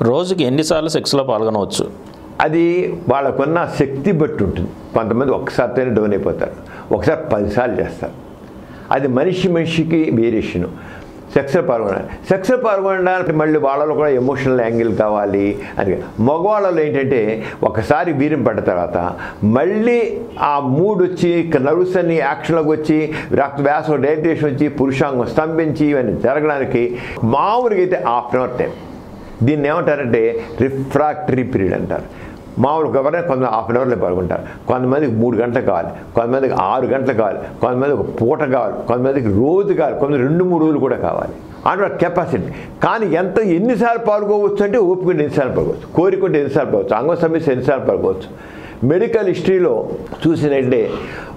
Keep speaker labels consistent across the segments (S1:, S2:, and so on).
S1: రోజుకి ఎన్నిసార్లు సెక్స్లో పాల్గొనవచ్చు?
S2: అది వాళ్ళకున్న శక్తి బట్టి ఉంటుంది. కొంతమంది ఒక్కసారితోనే డౌన్ అయిపోతారు. ఒకసారి పదిసార్లు చేస్తారు. అది మనిషి మనిషికి వేరియేషను. సెక్స్లో పాల్గొనాలి. సెక్స్లో పాల్గొనడానికి మళ్ళీ వాళ్ళలో కూడా ఎమోషనల్ యాంగిల్ కావాలి అని మగవాళ్ళలో ఏంటంటే ఒకసారి వీరం పడ్డ తర్వాత మళ్ళీ ఆ మూడ్ వచ్చి నర్వ్స్ అన్ని యాక్షన్లోకి వచ్చి రక్త వ్యాసం డైటేషన్ వచ్చి పురుషాంగం స్తంభించి ఇవన్నీ జరగడానికి మామూలుగా అయితే హాఫ్ అన్ అవర్ టైం. దీన్ని ఏమంటారంటే రిఫ్రాక్టరీ పీరియడ్ అంటారు. మామూలుగా ఎవరైనా కొంత హాఫ్ అన్ అవర్లో పాల్గొంటారు కొంతమందికి మూడు గంటలు కావాలి. కొంతమందికి ఆరు గంటలు కావాలి. కొంతమందికి ఒక పూట కావాలి. కొంతమందికి రోజు కావాలి. కొంతమంది రెండు మూడు రోజులు కూడా కావాలి. అంటే కెపాసిటీ కానీ ఎంత ఎన్నిసార్లు పాల్గొవచ్చు అంటే ఓపికంటే ఎన్నిసార్లు పాల్గొచ్చు కోరికుంటే ఎన్నిసార్లు పాల్గొచ్చు అంగ సమస్య ఎన్నిసార్లు పాల్గొచ్చు మెడికల్ హిస్టరీలో చూసినట్టే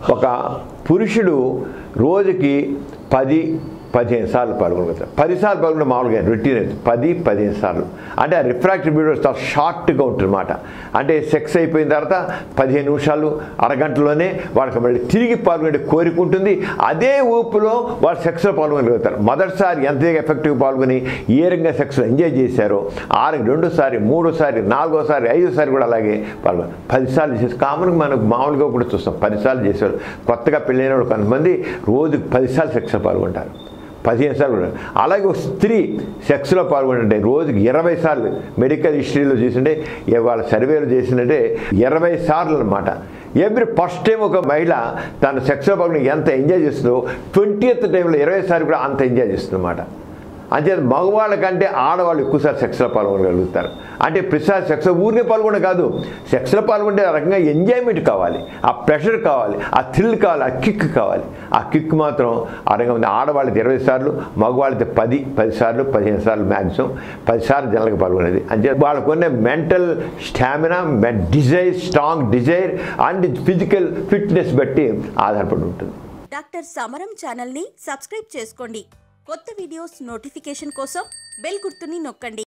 S2: ఒక పురుషుడు రోజుకి పది పదిహేను సార్లు పాల్గొనగలుగుతారు పదిసార్లు పాల్గొనే మామూలుగా రొటీన్ అవుతుంది పది పదిహేను సార్లు. అంటే ఆ రిఫ్రాక్టివ్ పీరియడ్ చాలా షార్ట్గా ఉంటుందన్నమాట. అంటే సెక్స్ అయిపోయిన తర్వాత పదిహేను నిమిషాలు అరగంటలోనే వాళ్ళకి మళ్ళీ తిరిగి పాల్గొనే కోరిక ఉంటుంది. అదే ఊపులో వాళ్ళు సెక్స్లో పాల్గొనగలుగుతారు. మొదటిసారి ఎంత ఎఫెక్టివ్ పాల్గొని ఏ రంగా సెక్స్లో ఎంజాయ్ చేశారో ఆరు రెండోసారి మూడోసారి నాలుగోసారి ఐదోసారి కూడా అలాగే పాల్గొన పదిసార్లు చేసి కామన్గా మనకు మామూలుగా కూడా చూస్తాం. పదిసార్లు చేసేవాళ్ళు. కొత్తగా పెళ్ళైన వాళ్ళు కొంతమంది రోజుకి పదిసార్లు సెక్స్లో పాల్గొంటారు. పదిహేను సార్లు అలాగే ఒక స్త్రీ సెక్స్లో పాల్గొంటే రోజుకి ఇరవై సార్లు మెడికల్ హిస్టరీలో చూసింటే ఇవాళ వాళ్ళ సర్వేలు చేసినట్టే ఇరవై సార్లు అనమాట ఎవ్రీ ఫస్ట్ టైం ఒక మహిళ తన సెక్స్లో పాల్గొని ఎంత ఎంజాయ్ చేస్తుందో ట్వంటీ టైంలో ఇరవై సార్లు కూడా అంత ఎంజాయ్ చేస్తుంది అన్నమాట అంతే మగవాళ్ళ కంటే ఆడవాళ్ళు ఎక్కువసారి సెక్స్లో పాల్గొనగలుగుతారు. అంటే ప్రతిసారి సెక్స్ ఊరికే పాల్గొనే కాదు సెక్స్లో పాల్గొంటే రకంగా ఎంజాయ్మెంట్ కావాలి ఆ ప్రెషర్ కావాలి ఆ థ్రిల్ కావాలి ఆ కిక్ కావాలి. ఆ కిక్ మాత్రం ఆ రకంగా ఉంది ఆడవాళ్ళకి ఇరవై సార్లు మగవాళ్ళకి పది పది సార్లు పదిహేను సార్లు మ్యాక్సిమం పది సార్లు జనరల్గా పాల్గొనేది. అంటే వాళ్ళకు ఉన్న mental stamina desire strong desire and physical fitness బట్టి ఆధారపడి ఉంటుంది.
S3: డాక్టర్ సమరం ఛానల్ని సబ్స్క్రైబ్ చేసుకోండి. కొత్త వీడియోస్ నోటిఫికేషన్ కోసం బెల్ గుర్తుని నొక్కండి.